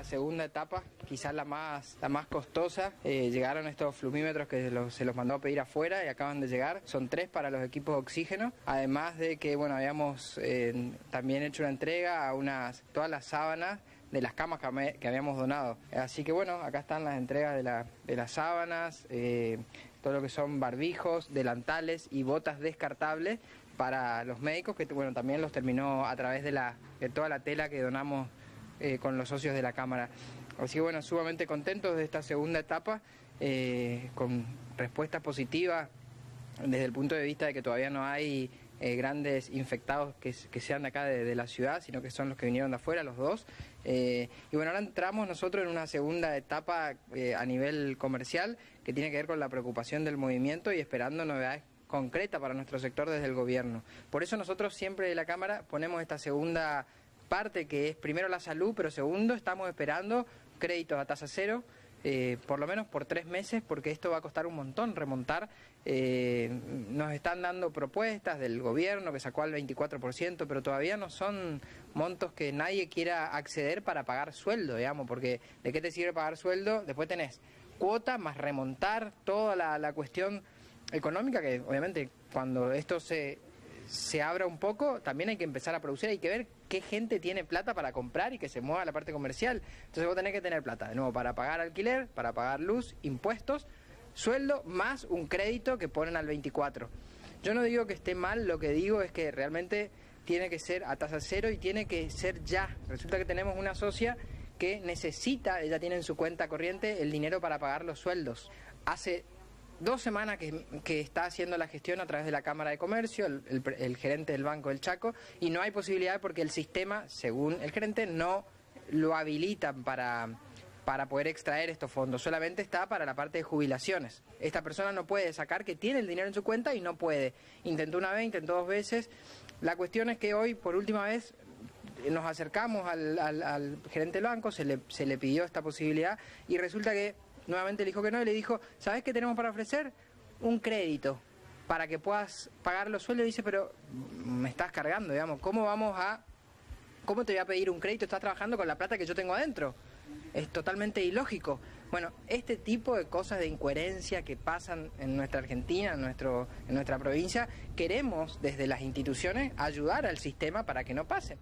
La segunda etapa, quizás la más, la más costosa, eh, llegaron estos flumímetros que se los, mandó a pedir afuera y acaban de llegar. Son tres para los equipos de oxígeno, además de que bueno habíamos eh, también hecho una entrega a unas todas las sábanas de las camas que, habíamos donado. Así que bueno, acá están las entregas de, las sábanas, eh, todo lo que son barbijos, delantales y botas descartables para los médicos, que bueno, también los terminó a través de, la, de toda la tela que donamos eh, con los socios de la Cámara. Así que bueno, sumamente contentos de esta segunda etapa, eh, con respuestas positivas desde el punto de vista de que todavía no hay eh, grandes infectados que, sean de acá de, la ciudad, sino que son los que vinieron de afuera, los dos. y bueno, ahora entramos nosotros en una segunda etapa a nivel comercial que tiene que ver con la preocupación del movimiento y esperando novedades concretas para nuestro sector desde el gobierno. Por eso nosotros siempre de la Cámara ponemos esta segunda parte que es primero la salud, pero segundo estamos esperando créditos a tasa cero, eh, por lo menos por tres meses, porque esto va a costar un montón remontar. Eh, nos están dando propuestas del gobierno que sacó al 24%, pero todavía no son montos que nadie quiera acceder para pagar sueldo, digamos, porque ¿de qué te sirve pagar sueldo? Después tenés cuota más remontar toda la, la cuestión económica, que obviamente cuando esto se se abra un poco, también hay que empezar a producir, hay que ver qué gente tiene plata para comprar y que se mueva la parte comercial. Entonces vos tenés que tener plata, de nuevo, para pagar alquiler, para pagar luz, impuestos, sueldo, más un crédito que ponen al 24. Yo no digo que esté mal, lo que digo es que realmente tiene que ser a tasa cero y tiene que ser ya. Resulta que tenemos una socia que necesita, ella tiene en su cuenta corriente el dinero para pagar los sueldos. Hace dos semanas que, está haciendo la gestión a través de la Cámara de Comercio, el, gerente del Banco del Chaco, y no hay posibilidad porque el sistema, según el gerente, no lo habilita para, para poder extraer estos fondos, solamente está para la parte de jubilaciones. Esta persona no puede sacar que tiene el dinero en su cuenta y no puede. Intentó una vez, intentó dos veces. La cuestión es que hoy, por última vez, nos acercamos al, al gerente del banco, se le, se le pidió esta posibilidad y resulta que nuevamente le dijo que no y le dijo, ¿sabes qué tenemos para ofrecer? Un crédito para que puedas pagar los sueldos. dice, pero me estás cargando, digamos, ¿cómo vamos a... ¿Cómo te voy a pedir un crédito? Estás trabajando con la plata que yo tengo adentro. Es totalmente ilógico. Bueno, este tipo de cosas de incoherencia que pasan en nuestra Argentina, en, nuestro, en nuestra provincia, queremos desde las instituciones ayudar al sistema para que no pase.